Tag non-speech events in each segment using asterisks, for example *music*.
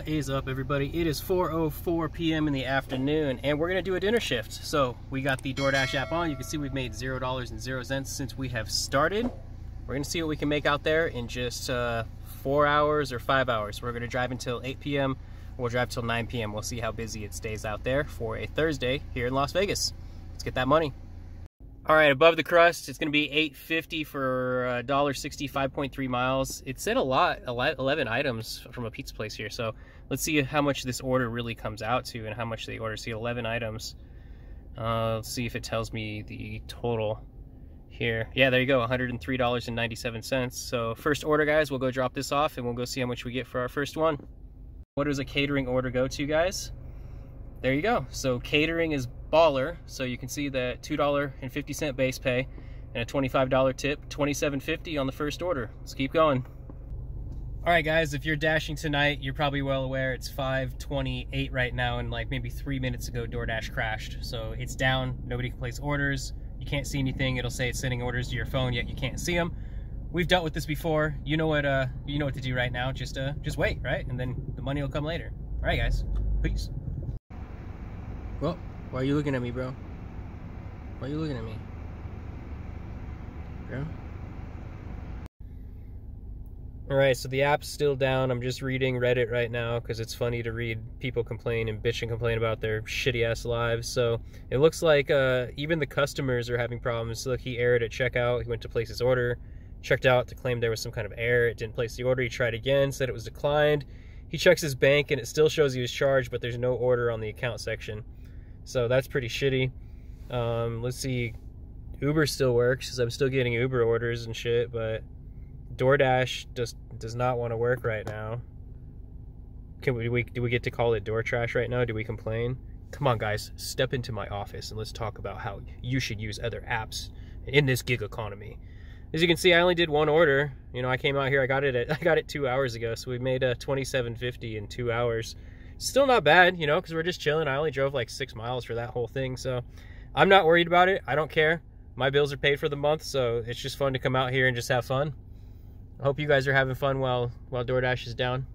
What is up everybody? It is 4.04 p.m. in the afternoon and we're gonna do a dinner shift. So we got the DoorDash app on. You can see we've made $0 and 0 cents since we have started. We're gonna see what we can make out there in just uh, four hours or five hours. We're gonna drive until 8 p.m. We'll drive till 9 p.m. We'll see how busy it stays out there for a Thursday here in Las Vegas. Let's get that money. All right, above the crust, it's gonna be 8.50 for a dollar 5.3 miles. It said a lot, 11 items from a pizza place here. So let's see how much this order really comes out to and how much they order. See, 11 items. Uh, let's see if it tells me the total here. Yeah, there you go, $103.97. So first order, guys, we'll go drop this off and we'll go see how much we get for our first one. What does a catering order go to, guys? There you go. So catering is baller. So you can see the $2.50 base pay and a $25 tip, $27.50 on the first order. Let's keep going. All right, guys, if you're dashing tonight, you're probably well aware it's 5:28 right now, and like maybe three minutes ago, DoorDash crashed. So it's down. Nobody can place orders. You can't see anything. It'll say it's sending orders to your phone, yet you can't see them. We've dealt with this before. You know what? Uh, you know what to do right now. Just uh, just wait, right? And then the money will come later. All right, guys. Peace. Well, why are you looking at me, bro? Why are you looking at me? Bro? Alright, so the app's still down. I'm just reading Reddit right now because it's funny to read people complain and bitch and complain about their shitty ass lives. So it looks like uh, even the customers are having problems. So, Look, he erred at checkout. He went to place his order, checked out to claim there was some kind of error. It didn't place the order. He tried again, said it was declined. He checks his bank and it still shows he was charged, but there's no order on the account section. So that's pretty shitty. Um, let's see. Uber still works because I'm still getting Uber orders and shit, but DoorDash just does not want to work right now. Can we, do we do we get to call it door trash right now? Do we complain? Come on, guys, step into my office and let's talk about how you should use other apps in this gig economy. As you can see, I only did one order. You know, I came out here, I got it at, *laughs* I got it two hours ago, so we made a 27.50 in two hours still not bad, you know, because we're just chilling. I only drove like six miles for that whole thing. So I'm not worried about it. I don't care. My bills are paid for the month, so it's just fun to come out here and just have fun. I hope you guys are having fun while while DoorDash is down.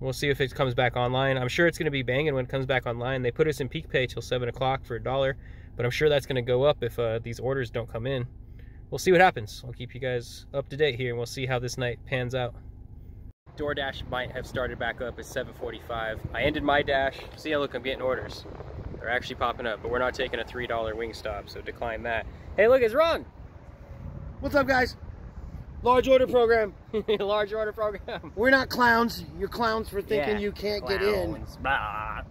We'll see if it comes back online. I'm sure it's going to be banging when it comes back online. They put us in peak pay till 7 o'clock for a dollar, but I'm sure that's going to go up if uh, these orders don't come in. We'll see what happens. I'll keep you guys up to date here, and we'll see how this night pans out. DoorDash might have started back up at 7.45. I ended my dash. See, look, I'm getting orders. They're actually popping up, but we're not taking a $3 wing stop, so decline that. Hey, look, it's Ron. What's up, guys? Large order program. *laughs* Large order program. We're not clowns. You're clowns for thinking yeah, you can't clowns. get in. Blah.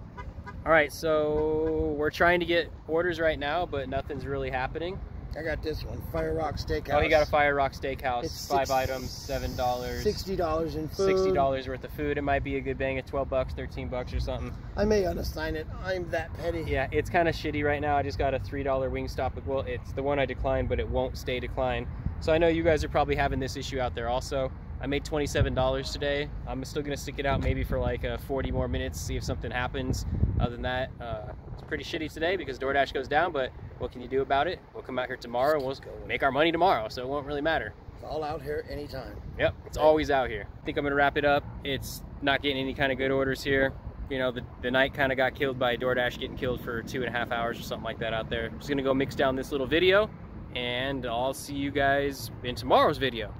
All right, so we're trying to get orders right now, but nothing's really happening. I got this one, Fire Rock Steakhouse. Oh, you got a Fire Rock Steakhouse. It's Five six, items, seven dollars. Sixty dollars in food. Sixty dollars worth of food. It might be a good bang at twelve bucks, thirteen bucks, or something. I may unassign it. I'm that petty. Yeah, it's kind of shitty right now. I just got a three dollar wing stop. Well, it's the one I declined, but it won't stay declined. So I know you guys are probably having this issue out there also. I made $27 today. I'm still gonna stick it out maybe for like uh, 40 more minutes, see if something happens. Other than that, uh, it's pretty shitty today because DoorDash goes down, but what can you do about it? We'll come out here tomorrow we'll make our money tomorrow, so it won't really matter. It's all out here anytime. Yep, it's always out here. I think I'm gonna wrap it up. It's not getting any kind of good orders here. You know, the, the night kind of got killed by DoorDash getting killed for two and a half hours or something like that out there. I'm just gonna go mix down this little video and I'll see you guys in tomorrow's video.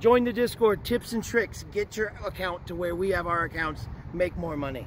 Join the Discord, tips and tricks. Get your account to where we have our accounts. Make more money.